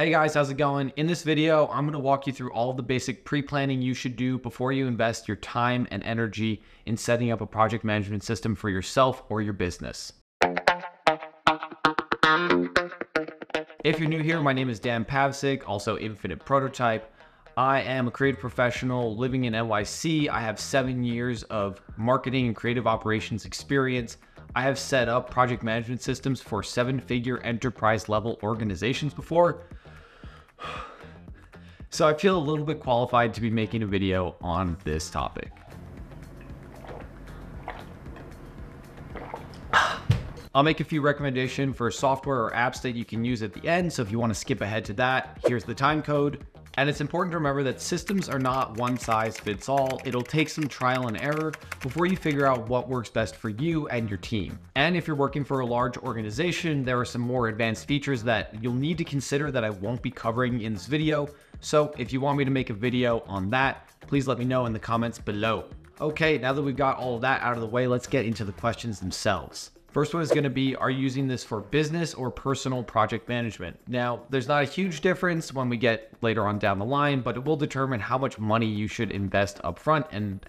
Hey guys, how's it going? In this video, I'm gonna walk you through all the basic pre-planning you should do before you invest your time and energy in setting up a project management system for yourself or your business. If you're new here, my name is Dan Pavsik, also Infinite Prototype. I am a creative professional living in NYC. I have seven years of marketing and creative operations experience. I have set up project management systems for seven figure enterprise level organizations before. So I feel a little bit qualified to be making a video on this topic. I'll make a few recommendations for software or apps that you can use at the end. So if you want to skip ahead to that, here's the time code. And it's important to remember that systems are not one size fits all. It'll take some trial and error before you figure out what works best for you and your team. And if you're working for a large organization, there are some more advanced features that you'll need to consider that I won't be covering in this video. So if you want me to make a video on that, please let me know in the comments below. Okay, now that we've got all of that out of the way, let's get into the questions themselves. First one is going to be Are you using this for business or personal project management? Now, there's not a huge difference when we get later on down the line, but it will determine how much money you should invest upfront and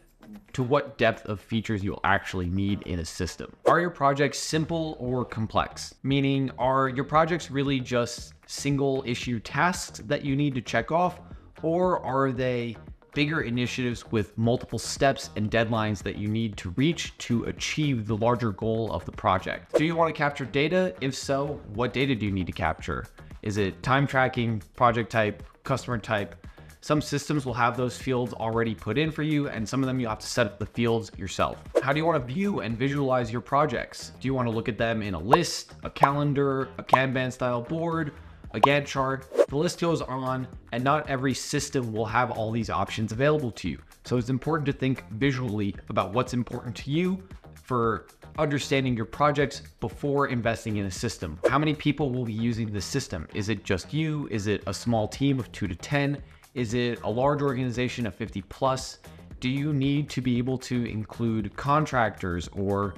to what depth of features you'll actually need in a system. Are your projects simple or complex? Meaning, are your projects really just single issue tasks that you need to check off, or are they bigger initiatives with multiple steps and deadlines that you need to reach to achieve the larger goal of the project. Do you want to capture data? If so, what data do you need to capture? Is it time tracking, project type, customer type? Some systems will have those fields already put in for you, and some of them you'll have to set up the fields yourself. How do you want to view and visualize your projects? Do you want to look at them in a list, a calendar, a Kanban style board, a Gantt chart. The list goes on, and not every system will have all these options available to you. So it's important to think visually about what's important to you for understanding your projects before investing in a system. How many people will be using the system? Is it just you? Is it a small team of two to 10? Is it a large organization of 50 plus? Do you need to be able to include contractors or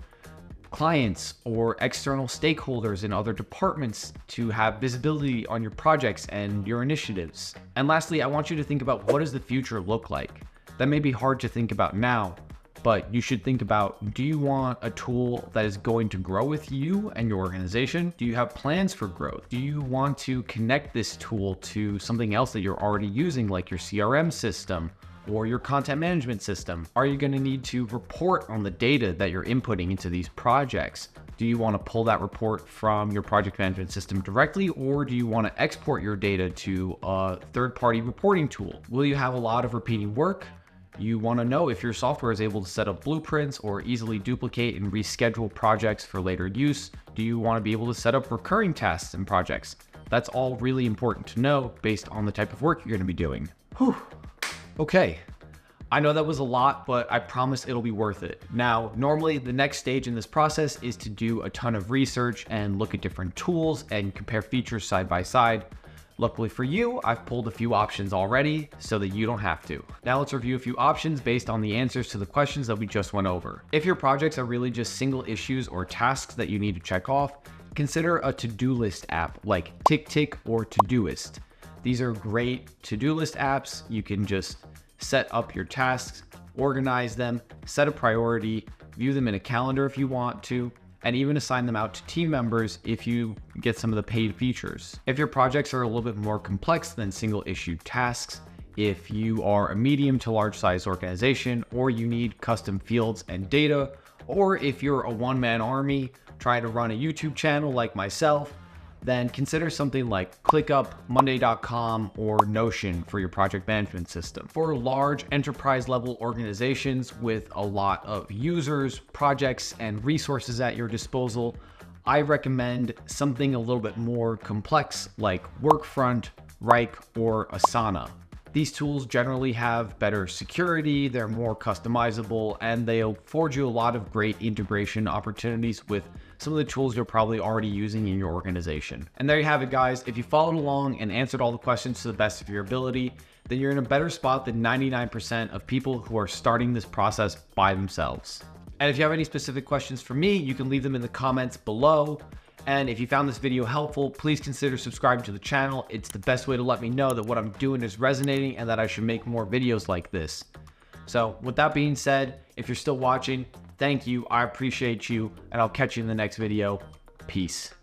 clients or external stakeholders in other departments to have visibility on your projects and your initiatives. And lastly, I want you to think about what does the future look like? That may be hard to think about now, but you should think about do you want a tool that is going to grow with you and your organization? Do you have plans for growth? Do you want to connect this tool to something else that you're already using, like your CRM system or your content management system? Are you going to need to report on the data that you're inputting into these projects? Do you want to pull that report from your project management system directly, or do you want to export your data to a third party reporting tool? Will you have a lot of repeating work? You want to know if your software is able to set up blueprints or easily duplicate and reschedule projects for later use. Do you want to be able to set up recurring tasks and projects? That's all really important to know based on the type of work you're going to be doing. Whew. Okay, I know that was a lot, but I promise it'll be worth it. Now, normally the next stage in this process is to do a ton of research and look at different tools and compare features side by side. Luckily for you, I've pulled a few options already so that you don't have to. Now let's review a few options based on the answers to the questions that we just went over. If your projects are really just single issues or tasks that you need to check off, consider a to-do list app like TickTick or Todoist. These are great to-do list apps. You can just set up your tasks, organize them, set a priority, view them in a calendar if you want to, and even assign them out to team members if you get some of the paid features. If your projects are a little bit more complex than single issue tasks, if you are a medium to large size organization, or you need custom fields and data, or if you're a one man army trying to run a YouTube channel like myself, then consider something like ClickUp, Monday.com, or Notion for your project management system. For large enterprise level organizations with a lot of users, projects, and resources at your disposal, I recommend something a little bit more complex like Workfront, Wrike, or Asana. These tools generally have better security, they're more customizable, and they afford you a lot of great integration opportunities with some of the tools you're probably already using in your organization. And there you have it, guys. If you followed along and answered all the questions to the best of your ability, then you're in a better spot than 99% of people who are starting this process by themselves. And if you have any specific questions for me, you can leave them in the comments below. And if you found this video helpful, please consider subscribing to the channel. It's the best way to let me know that what I'm doing is resonating and that I should make more videos like this. So with that being said, if you're still watching, Thank you. I appreciate you, and I'll catch you in the next video. Peace.